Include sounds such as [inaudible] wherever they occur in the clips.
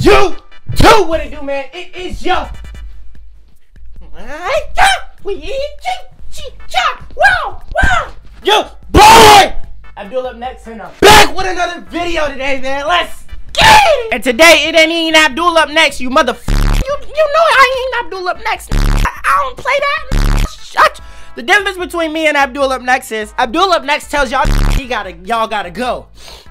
You do what it do, man. It is yo. We eat Wow, wow. Yo, boy. Abdoul up next and I'm back with another video today, man. Let's get it. And today it ain't even Abdoul up next, you mother. You you know I ain't Abdoul up next. I, I don't play that. Shut. The difference between me and Abdoul up next is Abdoul up next tells y'all he gotta y'all gotta go.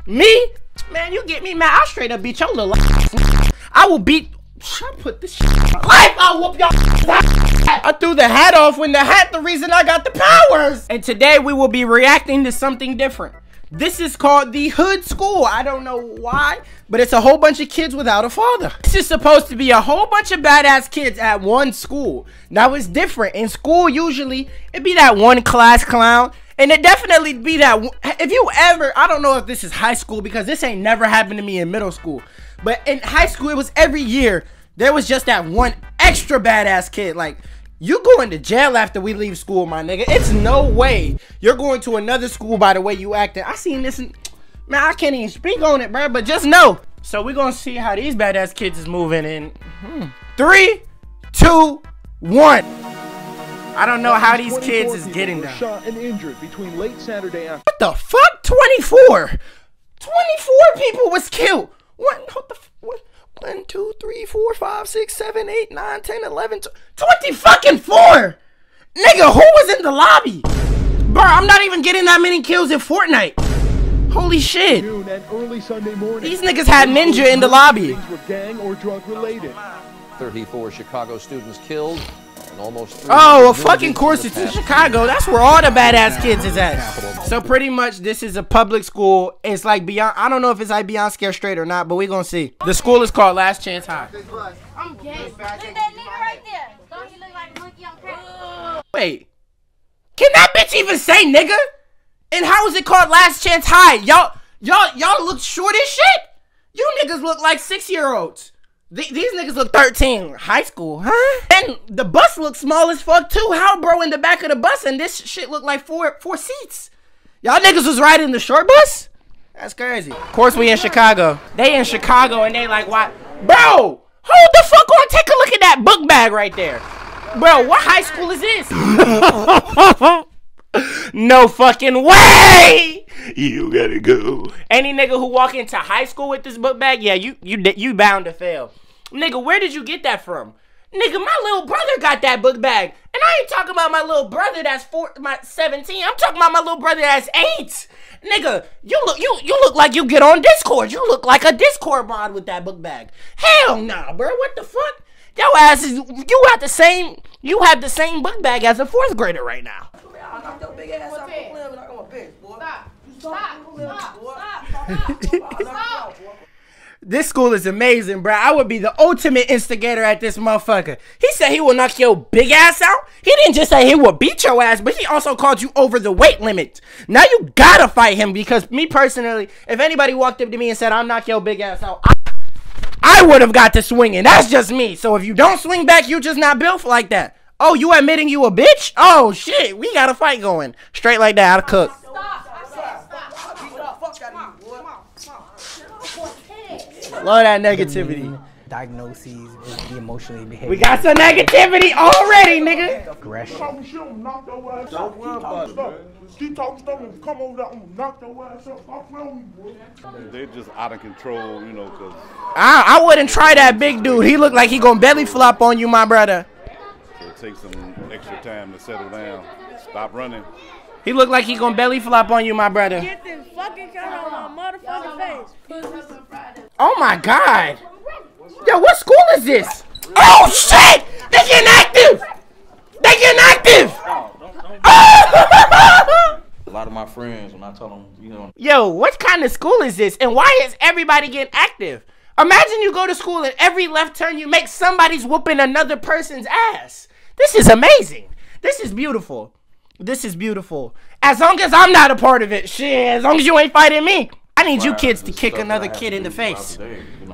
Me, man, you get me mad. I straight up beat your little ass. I will beat. I put this shit in my life. I'll whoop y'all. I threw the hat off when the hat the reason I got the powers. And today we will be reacting to something different. This is called the Hood School. I don't know why, but it's a whole bunch of kids without a father. This is supposed to be a whole bunch of badass kids at one school. Now it's different. In school, usually, it'd be that one class clown. And it definitely be that, if you ever, I don't know if this is high school because this ain't never happened to me in middle school. But in high school, it was every year. There was just that one extra badass kid. Like, you going to jail after we leave school, my nigga. It's no way you're going to another school by the way you acting. I seen this, in, man, I can't even speak on it, bro. But just know. So we're going to see how these badass kids is moving in. Hmm. Three, two, one. I don't know how these kids is getting them. Shot and injured between late Saturday. What the fuck? 24. 24 people was killed. What? What the? What? 1, 2, 3, 4, 5, 6, 7, 8, 9, 10, 11, 20 fucking 4! Nigga, who was in the lobby? Bro, I'm not even getting that many kills in Fortnite. Holy shit. These niggas had Ninja in the lobby. Were gang or drug related. 34 Chicago students killed Oh, a fucking course it's in Chicago. That's where all the badass kids is at. So pretty much this is a public school. It's like beyond I don't know if it's like beyond scare straight or not, but we gonna see. The school is called Last Chance High. I'm gay. Look that nigga right there. Don't he look like a monkey on crack? Wait. Can that bitch even say nigga? And how is it called Last Chance High? Y'all y'all y'all look short as shit. You niggas look like six year olds. Th these niggas look 13. High school, huh? And the bus looks small as fuck too. How bro in the back of the bus and this shit look like four four seats. Y'all niggas was riding the short bus? That's crazy. Of course we in Chicago. They in Chicago and they like why Bro! Hold the fuck on, take a look at that book bag right there. Bro, what high school is this? [laughs] no fucking way! You gotta go. Any nigga who walk into high school with this book bag, yeah, you you you bound to fail. Nigga, where did you get that from? Nigga, my little brother got that book bag. And I ain't talking about my little brother that's four, my 17. I'm talking about my little brother that's eight. Nigga, you look you you look like you get on Discord. You look like a Discord mod with that book bag. Hell nah, bro. What the fuck? Your ass is you have the same you have the same book bag as a fourth grader right now. This school is amazing, bro. I would be the ultimate instigator at this motherfucker. He said he will knock your big ass out. He didn't just say he will beat your ass, but he also called you over the weight limit. Now you gotta fight him because me personally, if anybody walked up to me and said, I'll knock your big ass out, I, I would have got to swinging. That's just me. So if you don't swing back, you just not built like that. Oh, you admitting you a bitch? Oh shit, we got a fight going. Straight like that, I'll cook. Love that negativity. Diagnoses is the emotionally behaving. We got some negativity already, nigga. Aggression. Don't worry about it, Keep talking stuff and come over there. I'm knock your ass up. Stop playing with They're just out of control, you know, because. I, I wouldn't try that big dude. He looked like he gonna belly flop on you, my brother. So it takes some extra time to settle down. Stop running. He looked like he gonna belly flop on you, my brother. Get this fucking camera on my motherfucking face. Oh my god. Yo, what school is this? Oh shit! They getting active! They getting active! A lot of my friends, when I tell them, you know. Yo, what kind of school is this? And why is everybody getting active? Imagine you go to school and every left turn you make, somebody's whooping another person's ass. This is amazing. This is beautiful. This is beautiful. As long as I'm not a part of it, shit, as long as you ain't fighting me. I need you kids to kick another kid in the face.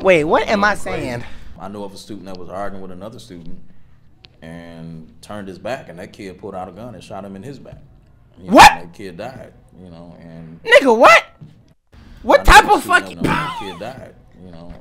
Wait, what am I saying? I know of a student that was arguing with another student and turned his back, and that kid pulled out a gun and shot him in his back. You know, What? that kid died, you know, and Nigga, what? What type of fucking. kid died. You know,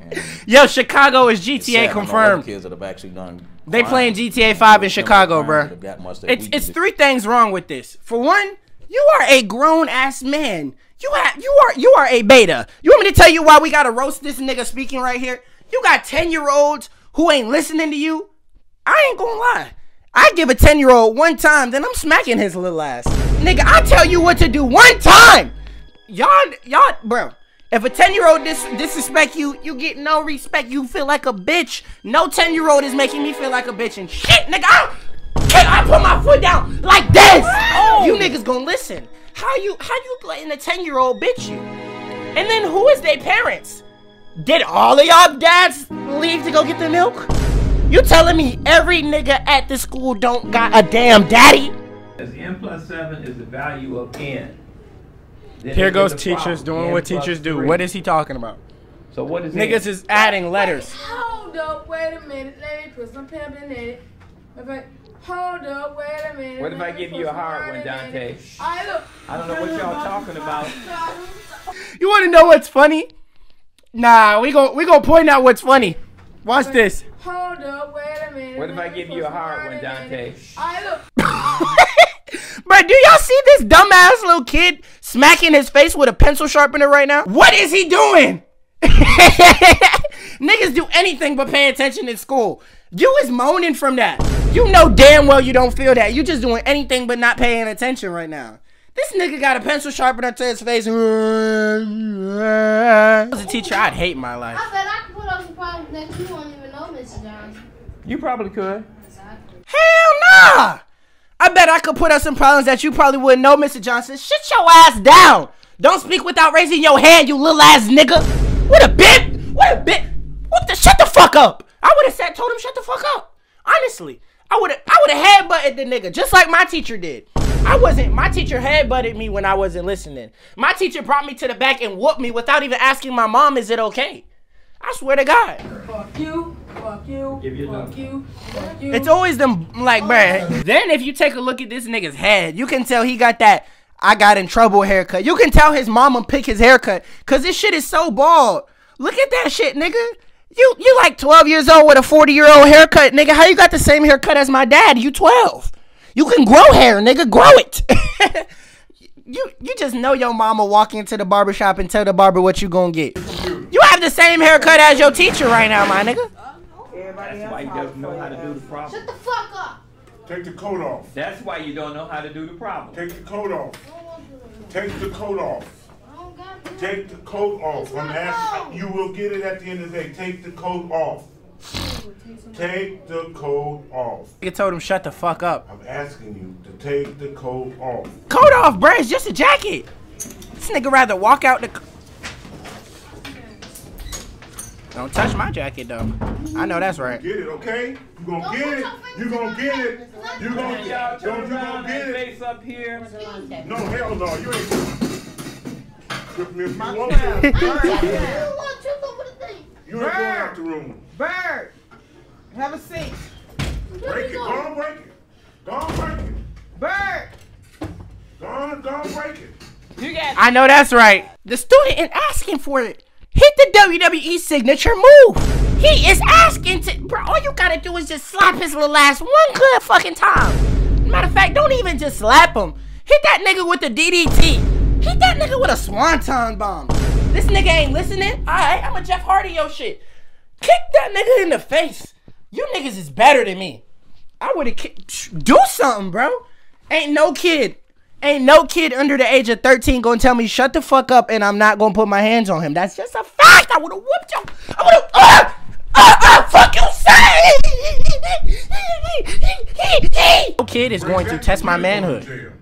Yo, Chicago is GTA sad when no other confirmed. Kids that have actually done. They playing GTA 5 in Chicago, bro. that have got much that It's it's three things wrong with this. For one, you are a grown ass man. You have you are you are a beta. You want me to tell you why we gotta roast this nigga speaking right here? You got 10 year olds who ain't listening to you. I ain't gonna lie. I give a 10 year old one time, then I'm smacking his little ass. Nigga, I tell you what to do one time. Y'all, y'all, bro. If a 10 year old dis- disrespect you, you get no respect. You feel like a bitch. No 10 year old is making me feel like a bitch. And shit, nigga, I, I put my foot down like this. Oh. You niggas gonna listen. How you, how you letting a 10 year old bitch you? And then who is their parents? Did all of y'all dads leave to go get the milk? You telling me every nigga at the school don't got a damn daddy? As n plus 7 is the value of n. Then Here goes teachers problem. doing what teachers do. three. What is he talking about? So what is Niggas n? is adding letters. Hold up, wait a minute. Let me put some pimping in it. If I- Hold up, wait a minute. What if I give you a some hard one, Dante? it. I look. I don't know what y'all talking about. You want to know what's funny? Nah, we go we gonna point out what's funny. Watch this. Hold up, wait a minute. What if I give you a some hard word one, in Dante? it. I look. [laughs] [laughs] Bro, do y'all see this dumbass little kid smacking his face with a pencil sharpener right now? What is he doing? [laughs] Niggas do anything but pay attention in school. You is moaning from that. You know damn well you don't feel that. You just doing anything but not paying attention right now. This nigga got a pencil sharpener to his face. As a teacher, I'd hate my life. I bet I can put up some problems that you won't even know, Mr. Johnson. You probably could. Exactly. Hell nah! I bet I could put up some problems that you probably wouldn't know, Mr. Johnson. Shut your ass down! Don't speak without raising your hand, you little ass nigga! What a bit! What a bit! What the? Shut the fuck up! I would have said, told him, shut the fuck up. Honestly, I would have, I would have headbutted the nigga just like my teacher did. I wasn't. My teacher headbutted me when I wasn't listening. My teacher brought me to the back and whooped me without even asking my mom, "Is it okay?" I swear to God. Fuck you. Fuck you. Give you fuck you. Fuck you. It's always them like, bruh. Then if you take a look at this nigga's head, you can tell he got that I got in trouble haircut. You can tell his mama pick his haircut cause this shit is so bald. Look at that shit, nigga. You you like 12 years old with a 40 year old haircut, nigga. How you got the same haircut as my dad? You 12. You can grow hair, nigga. Grow it. [laughs] you you just know your mama walk into the barbershop and tell the barber what you gonna get. You have the same haircut as your teacher right now, my nigga. That's why you don't know how to do the problem. Shut the fuck up. Take the coat off. That's why you don't know how to do the problem. Take the coat off. Take the coat off. I don't got to. Take the coat off. I'm asking. You will get it at the end of the day. Take the coat off. Take the coat off. Nigga told him shut the fuck up. I'm asking you to take the coat off. Coat off, bruh. It's just a jacket. This nigga rather walk out the. Don't touch my jacket though. I know that's right. Get it, okay? You gonna get it. You gonna get it. You gonna turn don't you gonna get it? face up here. No, hell no. You ain't. Trip me if you want to. want truth over the thing. You ain't going out the room. Bird, have a seat. Break it. Go on, break it. Go on, break it. Bird, Go on, go on, break it. you got I know that's right. The student ain't asking for it. Hit the WWE signature move. He is asking to, bro. All you gotta do is just slap his little ass one good fucking time. Matter of fact, don't even just slap him. Hit that nigga with the DDT. Hit that nigga with a swanton bomb. This nigga ain't listening. Alright, I'm a Jeff Hardy yo shit. Kick that nigga in the face. You niggas is better than me. I would have kicked. Do something, bro. Ain't no kid. Ain't no kid under the age of 13 gonna tell me shut the fuck up and I'm not gonna put my hands on him. That's just a fact. I would have whooped you. I would have. Ah! Ah! Ah! Fuck you, say! [laughs] No kid is going to test my manhood.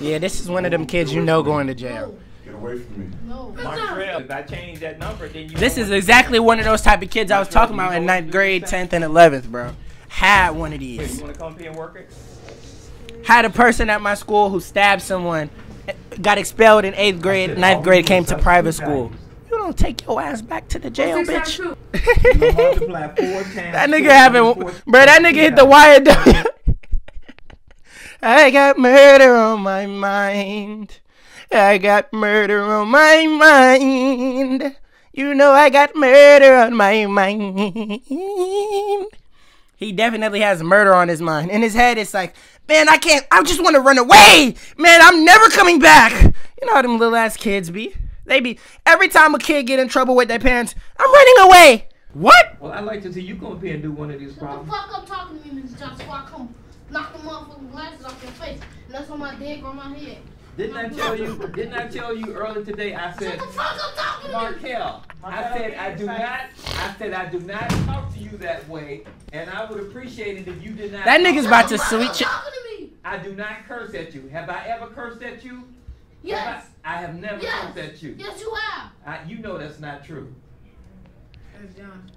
Yeah, this is one of them kids you know going to jail. Get away from me. No. Montreal, if I change that number, then you. This is exactly one of those type of kids I was talking about in ninth grade, 10th, and 11th, bro. Had one of Wait, these. you want to come up here and work it? had a person at my school who stabbed someone, got expelled in eighth grade, ninth grade, came to private school. You don't take your ass back to the jail, bitch. [laughs] Multiply four times. That nigga four having, times bro, that nigga hit the wire. [laughs] I got murder on my mind. I got murder on my mind. You know I got murder on my mind. He definitely has murder on his mind. In his head, it's like, man, I can't, I just want to run away. Man, I'm never coming back. You know how them little ass kids be. They be, every time a kid get in trouble with their parents, I'm running away. What? Well, I'd like to see you come up here and do one of these Shut the problems. fuck up talking to me, Mr. Johnson, before I come knock the motherfucking glasses off your face. And that's on my dead my head. Didn't I tell you? Didn't I tell you earlier today? I said, Shut the fuck up talking to me. Markel. I said I do not. I said I do not talk to you that way, and I would appreciate it if you did not. That nigga's about to switch. the fuck sweet up ch- talking to me. I do not curse at you. Have I ever cursed at you? Yes. Have I, I have never Yes. cursed at you. Yes, you have. I, you know that's not true. That's John.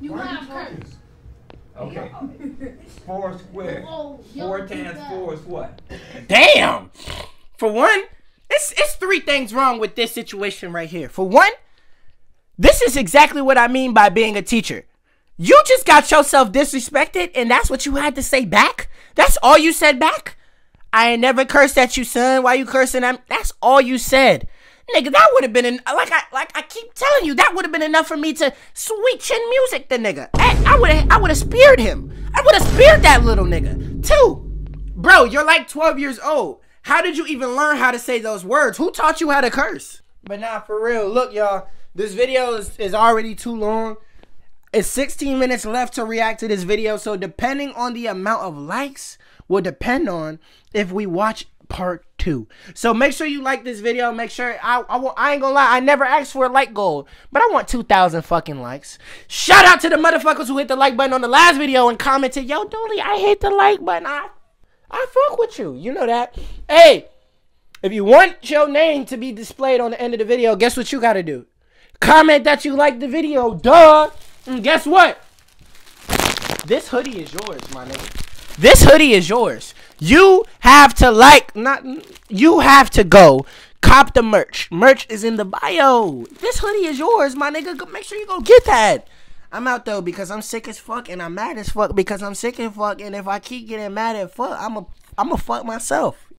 You have cursed. Okay. [laughs] Four squared. Oh, Four times four is what? Damn. For one, it's it's three things wrong with this situation right here. For one, this is exactly what I mean by being a teacher. You just got yourself disrespected, and that's what you had to say back. That's all you said back. I ain't never cursed at you, son. Why you cursing me? That's all you said. Nigga, that would have been en- like I like I keep telling you, that would have been enough for me to sweet chin music the nigga. Eh, I, I would I would have speared him. I would have speared that little nigga. Two. Bro, you're like 12 years old. How did you even learn how to say those words? Who taught you how to curse? But nah, for real. Look, y'all, this video is, is already too long. It's 16 minutes left to react to this video. So depending on the amount of likes will depend on if we watch part two. So make sure you like this video. Make sure I I, I ain't gonna lie. I never asked for a like goal, but I want 2,000 fucking likes. Shout out to the motherfuckers who hit the like button on the last video and commented, "Yo, Dooley, I hit the like button. I I fuck with you. You know that. Hey, if you want your name to be displayed on the end of the video, guess what you gotta do? Comment that you like the video, duh. And guess what? This hoodie is yours, my nigga. This hoodie is yours. You have to like, not you have to go cop the merch. Merch is in the bio. This hoodie is yours, my nigga. Go, make sure you go get that. I'm out though because I'm sick as fuck and I'm mad as fuck because I'm sick as fuck. And if I keep getting mad at fuck, I'm a I'm a fuck myself.